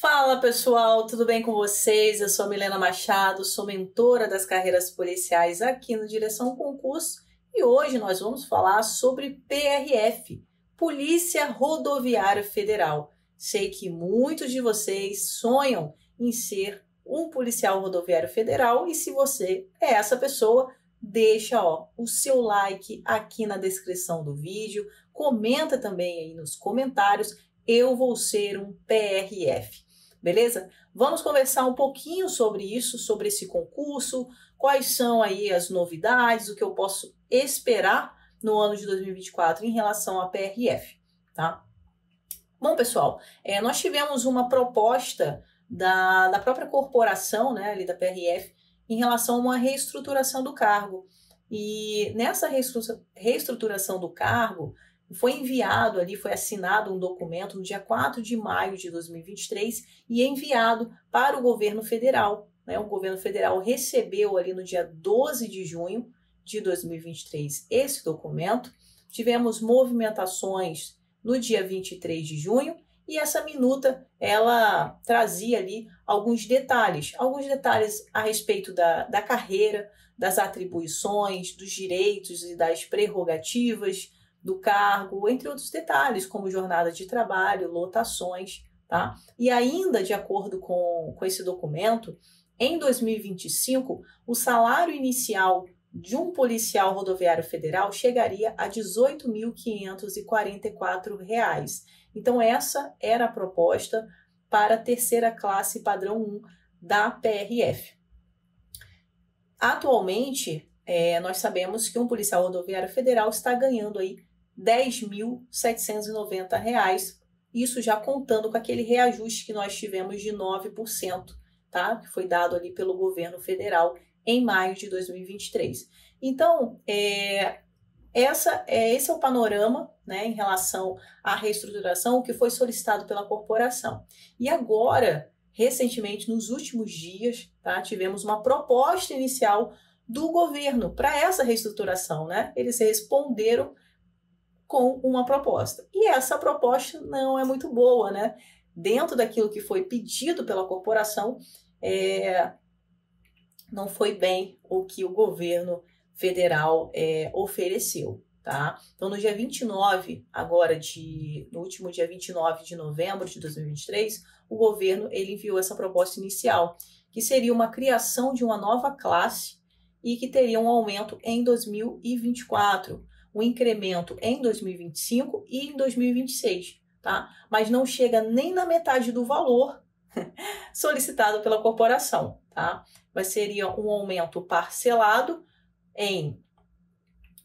Fala pessoal, tudo bem com vocês? Eu sou Milena Machado, sou mentora das carreiras policiais aqui no Direção Concurso e hoje nós vamos falar sobre PRF, Polícia Rodoviária Federal. Sei que muitos de vocês sonham em ser um policial rodoviário federal e se você é essa pessoa, deixa ó, o seu like aqui na descrição do vídeo, comenta também aí nos comentários, eu vou ser um PRF beleza? Vamos conversar um pouquinho sobre isso, sobre esse concurso, quais são aí as novidades, o que eu posso esperar no ano de 2024 em relação à PRF, tá? Bom, pessoal, é, nós tivemos uma proposta da, da própria corporação, né, ali da PRF, em relação a uma reestruturação do cargo. E nessa reestruturação do cargo, foi enviado ali, foi assinado um documento no dia 4 de maio de 2023 e enviado para o governo federal. Né? O governo federal recebeu ali no dia 12 de junho de 2023 esse documento. Tivemos movimentações no dia 23 de junho e essa minuta ela trazia ali alguns detalhes, alguns detalhes a respeito da, da carreira, das atribuições, dos direitos e das prerrogativas, do cargo, entre outros detalhes, como jornada de trabalho, lotações, tá? E ainda, de acordo com, com esse documento, em 2025, o salário inicial de um policial rodoviário federal chegaria a R$ 18.544. Então, essa era a proposta para a terceira classe padrão 1 da PRF. Atualmente, é, nós sabemos que um policial rodoviário federal está ganhando aí R$ 10.790, isso já contando com aquele reajuste que nós tivemos de 9%, tá? Que foi dado ali pelo governo federal em maio de 2023. Então, é, essa, é, esse é o panorama né, em relação à reestruturação, que foi solicitado pela corporação. E agora, recentemente, nos últimos dias, tá, tivemos uma proposta inicial do governo para essa reestruturação. Né? Eles responderam com uma proposta. E essa proposta não é muito boa, né? Dentro daquilo que foi pedido pela corporação, é, não foi bem o que o governo federal é, ofereceu. Tá? Então, no dia 29, agora de, no último dia 29 de novembro de 2023, o governo ele enviou essa proposta inicial, que seria uma criação de uma nova classe e que teria um aumento em 2024 um incremento em 2025 e em 2026, tá? Mas não chega nem na metade do valor solicitado pela corporação, tá? Mas seria um aumento parcelado em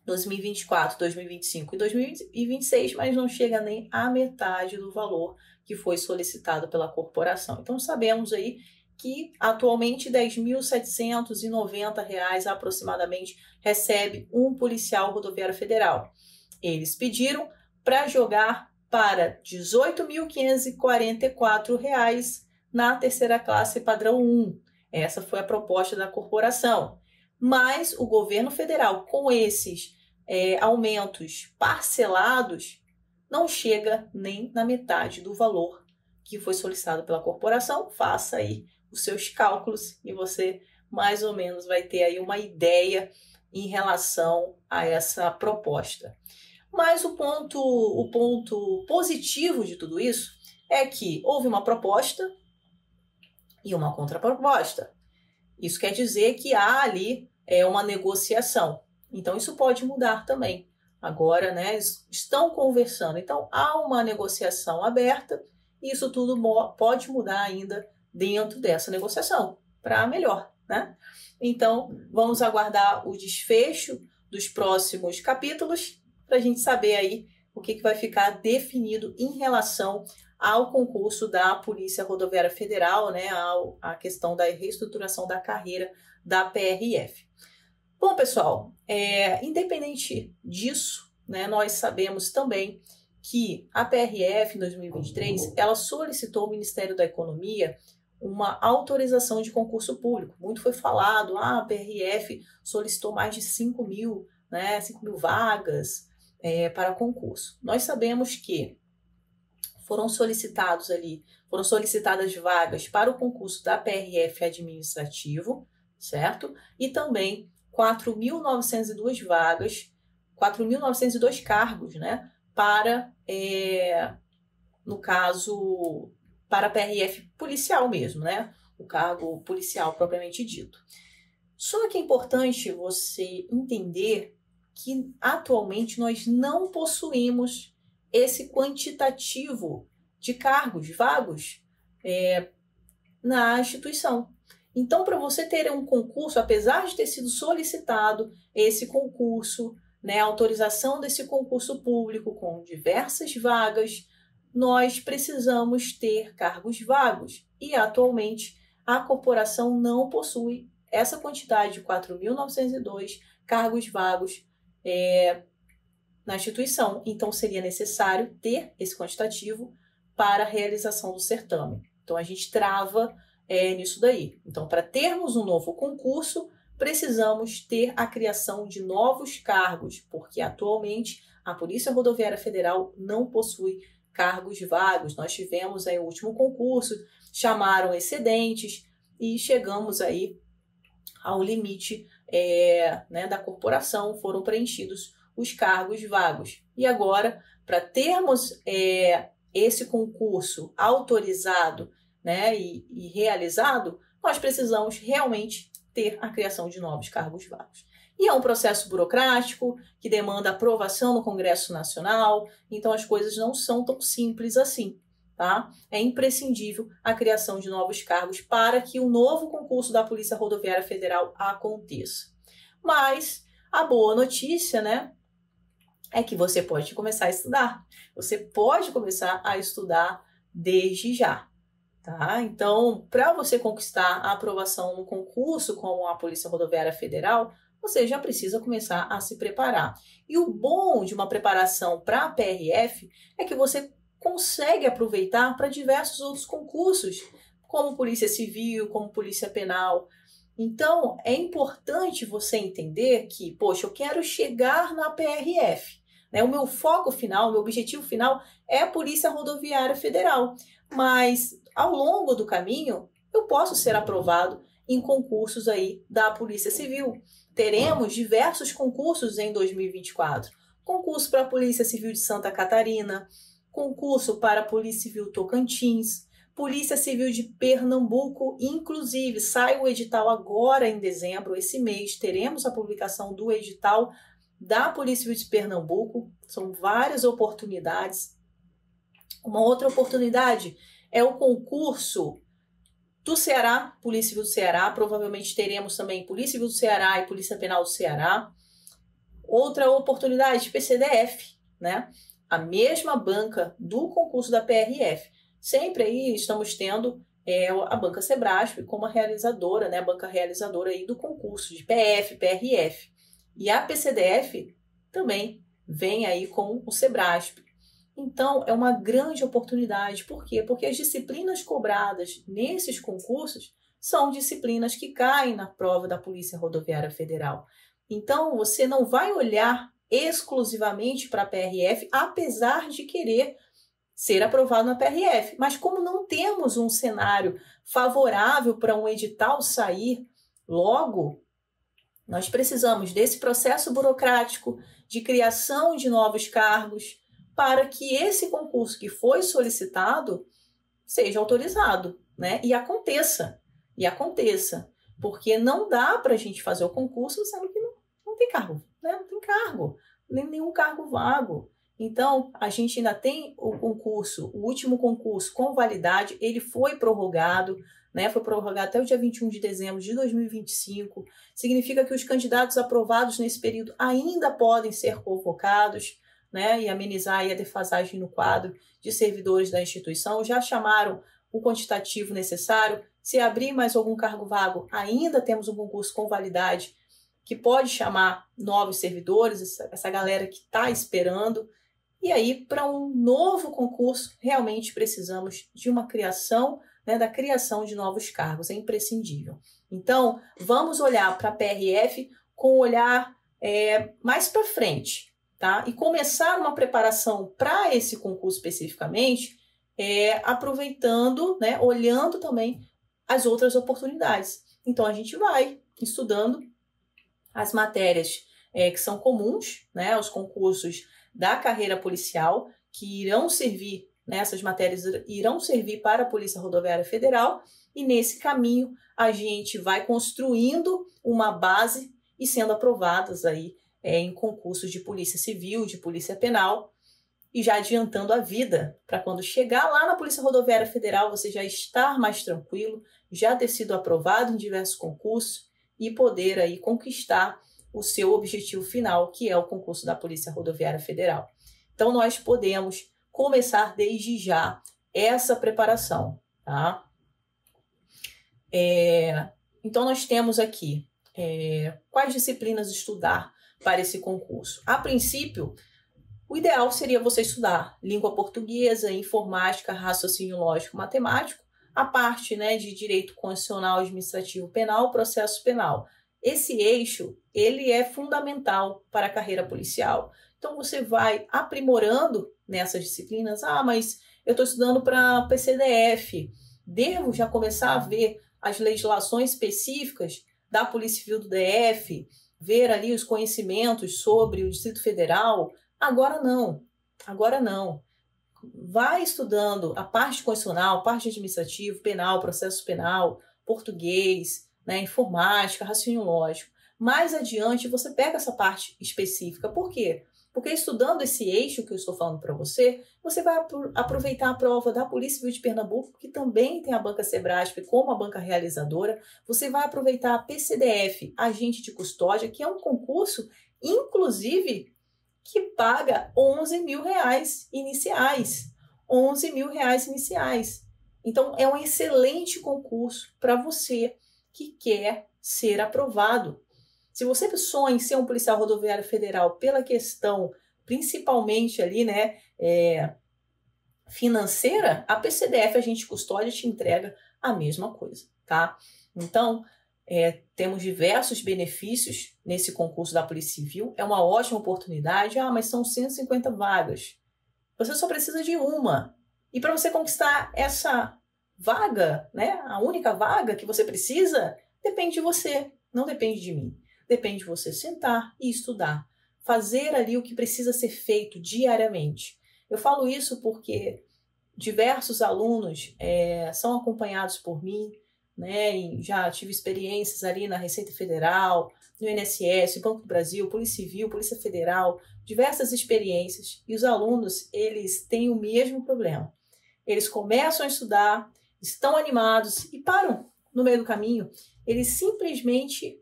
2024, 2025 e 2026, mas não chega nem à metade do valor que foi solicitado pela corporação. Então sabemos aí que atualmente R$ 10.790 aproximadamente recebe um policial rodoviário federal. Eles pediram para jogar para R$ 18.544 na terceira classe padrão 1. Essa foi a proposta da corporação. Mas o governo federal, com esses é, aumentos parcelados, não chega nem na metade do valor que foi solicitado pela corporação. Faça aí os seus cálculos e você mais ou menos vai ter aí uma ideia em relação a essa proposta. Mas o ponto, o ponto positivo de tudo isso é que houve uma proposta e uma contraproposta. Isso quer dizer que há ali é, uma negociação. Então isso pode mudar também. Agora, né, estão conversando. Então há uma negociação aberta. E isso tudo pode mudar ainda dentro dessa negociação para melhor, né? Então, vamos aguardar o desfecho dos próximos capítulos para a gente saber aí o que, que vai ficar definido em relação ao concurso da Polícia Rodoviária Federal, né, ao, a questão da reestruturação da carreira da PRF. Bom, pessoal, é, independente disso, né, nós sabemos também que a PRF em 2023 ela solicitou ao Ministério da Economia uma autorização de concurso público. Muito foi falado, ah, a PRF solicitou mais de 5 mil, né, 5 mil vagas é, para concurso. Nós sabemos que foram solicitados ali, foram solicitadas vagas para o concurso da PRF administrativo, certo? E também 4.902 vagas, 4.902 cargos, né? Para, é, no caso, para a PRF policial mesmo, né? O cargo policial propriamente dito. Só que é importante você entender que atualmente nós não possuímos esse quantitativo de cargos vagos é, na instituição. Então, para você ter um concurso, apesar de ter sido solicitado esse concurso, né, autorização desse concurso público com diversas vagas, nós precisamos ter cargos vagos. E atualmente a corporação não possui essa quantidade de 4.902 cargos vagos é, na instituição. Então, seria necessário ter esse quantitativo para a realização do certame. Então, a gente trava é, nisso daí. Então, para termos um novo concurso, precisamos ter a criação de novos cargos, porque atualmente a Polícia Rodoviária Federal não possui cargos vagos. Nós tivemos aí o último concurso, chamaram excedentes e chegamos aí ao limite é, né, da corporação, foram preenchidos os cargos vagos. E agora, para termos é, esse concurso autorizado né, e, e realizado, nós precisamos realmente ter a criação de novos cargos vagos. E é um processo burocrático que demanda aprovação no Congresso Nacional, então as coisas não são tão simples assim. Tá? É imprescindível a criação de novos cargos para que o novo concurso da Polícia Rodoviária Federal aconteça. Mas a boa notícia, né, é que você pode começar a estudar. Você pode começar a estudar desde já. Tá? Então, para você conquistar a aprovação no concurso com a Polícia Rodoviária Federal, você já precisa começar a se preparar. E o bom de uma preparação para a PRF é que você consegue aproveitar para diversos outros concursos, como Polícia Civil, como Polícia Penal. Então, é importante você entender que, poxa, eu quero chegar na PRF. Né? O meu foco final, o meu objetivo final é a Polícia Rodoviária Federal. Mas ao longo do caminho, eu posso ser aprovado em concursos aí da Polícia Civil. Teremos diversos concursos em 2024. Concurso para a Polícia Civil de Santa Catarina, concurso para a Polícia Civil Tocantins, Polícia Civil de Pernambuco, inclusive sai o edital agora em dezembro, esse mês teremos a publicação do edital da Polícia Civil de Pernambuco. São várias oportunidades. Uma outra oportunidade é o concurso do Ceará, Polícia Civil do Ceará. Provavelmente teremos também Polícia Civil do Ceará e Polícia Penal do Ceará. Outra oportunidade, PCDF, né? A mesma banca do concurso da PRF. Sempre aí estamos tendo é, a banca Sebrasp como a realizadora, né? A banca realizadora aí do concurso de PF, PRF. E a PCDF também vem aí com o Sebrasp. Então, é uma grande oportunidade. Por quê? Porque as disciplinas cobradas nesses concursos são disciplinas que caem na prova da Polícia Rodoviária Federal. Então, você não vai olhar exclusivamente para a PRF, apesar de querer ser aprovado na PRF. Mas como não temos um cenário favorável para um edital sair logo, nós precisamos desse processo burocrático de criação de novos cargos para que esse concurso que foi solicitado seja autorizado, né? E aconteça, e aconteça, porque não dá para a gente fazer o concurso sendo que não, não tem cargo, né? Não tem cargo, nem nenhum cargo vago. Então, a gente ainda tem o concurso, o último concurso com validade, ele foi prorrogado, né, foi prorrogado até o dia 21 de dezembro de 2025. Significa que os candidatos aprovados nesse período ainda podem ser convocados né, e amenizar a defasagem no quadro de servidores da instituição. Já chamaram o quantitativo necessário. Se abrir mais algum cargo vago, ainda temos um concurso com validade que pode chamar novos servidores, essa, essa galera que está esperando. E aí, para um novo concurso, realmente precisamos de uma criação né, da criação de novos cargos, é imprescindível. Então, vamos olhar para a PRF com um olhar é, mais para frente, tá? E começar uma preparação para esse concurso especificamente é, aproveitando, né, olhando também as outras oportunidades. Então a gente vai estudando as matérias é, que são comuns, né, os concursos da carreira policial, que irão servir, né, essas matérias irão servir para a Polícia Rodoviária Federal, e nesse caminho a gente vai construindo uma base e sendo aprovadas aí é, em concursos de polícia civil, de polícia penal, e já adiantando a vida para quando chegar lá na Polícia Rodoviária Federal você já estar mais tranquilo, já ter sido aprovado em diversos concursos e poder aí conquistar o seu objetivo final, que é o concurso da Polícia Rodoviária Federal. Então nós podemos começar desde já essa preparação, tá? É, então nós temos aqui é, quais disciplinas estudar para esse concurso. A princípio, o ideal seria você estudar língua portuguesa, informática, raciocínio lógico, matemático, a parte né, de direito constitucional, administrativo, penal, processo penal. Esse eixo ele é fundamental para a carreira policial. Então você vai aprimorando nessas disciplinas. Ah, mas eu estou estudando para PCDF. Devo já começar a ver as legislações específicas da Polícia Civil do DF, ver ali os conhecimentos sobre o Distrito Federal. Agora não. Agora não. Vai estudando a parte constitucional, parte administrativa, penal, processo penal, português, né, informática, raciocínio lógico. Mais adiante você pega essa parte específica. Por quê? Porque estudando esse eixo que eu estou falando para você, você vai aproveitar a prova da Polícia Civil de Pernambuco, que também tem a banca Sebrasp como a banca realizadora. Você vai aproveitar a PCDF, agente de custódia, que é um concurso, inclusive, que paga 11 mil reais iniciais. 11 mil reais iniciais. Então, é um excelente concurso para você que quer ser aprovado. Se você sonha em ser um policial rodoviário federal pela questão, principalmente ali, né, é, financeira, a PCDF, a gente custódia, te entrega a mesma coisa, tá? Então, é, temos diversos benefícios nesse concurso da Polícia Civil. É uma ótima oportunidade. Ah, mas são 150 vagas. Você só precisa de uma. E para você conquistar essa vaga, né, a única vaga que você precisa, depende de você, não depende de mim. Depende de você sentar e estudar, fazer ali o que precisa ser feito diariamente. Eu falo isso porque diversos alunos é, são acompanhados por mim, né? Já tive experiências ali na Receita Federal, no INSS, Banco do Brasil, Polícia Civil, Polícia Federal, diversas experiências. E os alunos, eles têm o mesmo problema. Eles começam a estudar, estão animados e param no meio do caminho. Eles simplesmente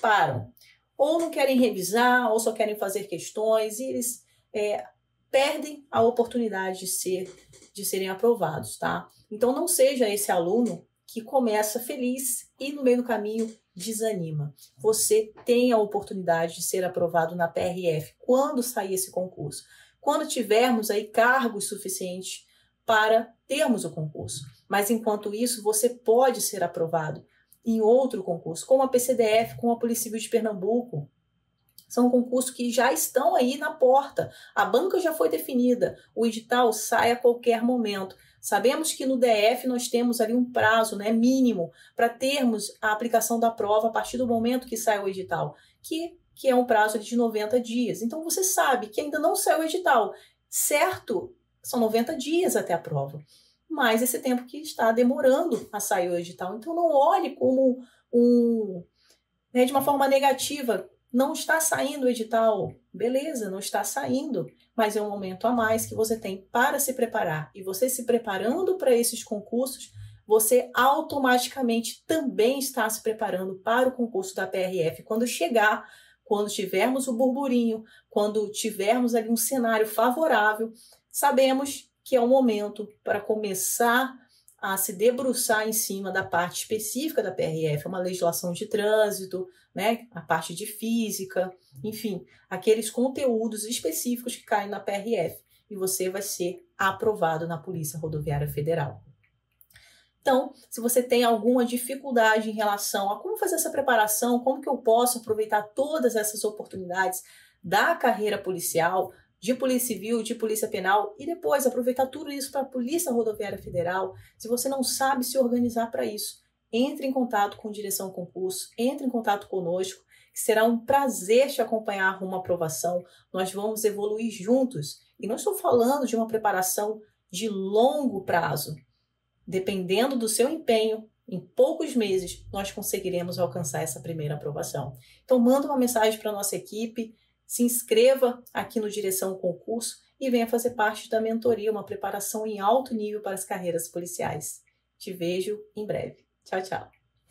param. Ou não querem revisar, ou só querem fazer questões, e eles é, perdem a oportunidade de, ser, de serem aprovados, tá? Então não seja esse aluno que começa feliz e no meio do caminho desanima. Você tem a oportunidade de ser aprovado na PRF quando sair esse concurso. Quando tivermos aí cargos suficientes para termos o concurso. Mas enquanto isso, você pode ser aprovado em outro concurso, como a PCDF, como a Polícia Civil de Pernambuco. São concursos que já estão aí na porta. A banca já foi definida. O edital sai a qualquer momento. Sabemos que no DF nós temos ali um prazo né, mínimo para termos a aplicação da prova a partir do momento que sai o edital, que, que é um prazo de 90 dias. Então você sabe que ainda não saiu o edital. Certo, são 90 dias até a prova mais esse tempo que está demorando a sair o edital. Então não olhe como um, né, de uma forma negativa. Não está saindo o edital, beleza, não está saindo, mas é um momento a mais que você tem para se preparar. E você se preparando para esses concursos, você automaticamente também está se preparando para o concurso da PRF. Quando chegar, quando tivermos o burburinho, quando tivermos ali um cenário favorável, sabemos que é o momento para começar a se debruçar em cima da parte específica da PRF, uma legislação de trânsito, né, a parte de física, enfim, aqueles conteúdos específicos que caem na PRF e você vai ser aprovado na Polícia Rodoviária Federal. Então, se você tem alguma dificuldade em relação a como fazer essa preparação, como que eu posso aproveitar todas essas oportunidades da carreira policial, de Polícia Civil, de Polícia Penal e depois aproveitar tudo isso para a Polícia Rodoviária Federal. Se você não sabe se organizar para isso, entre em contato com direção concurso, entre em contato conosco, que será um prazer te acompanhar rumo à aprovação. Nós vamos evoluir juntos. E não estou falando de uma preparação de longo prazo. Dependendo do seu empenho, em poucos meses nós conseguiremos alcançar essa primeira aprovação. Então manda uma mensagem para a nossa equipe, se inscreva aqui no Direção Concurso e venha fazer parte da mentoria, uma preparação em alto nível para as carreiras policiais. Te vejo em breve. Tchau, tchau.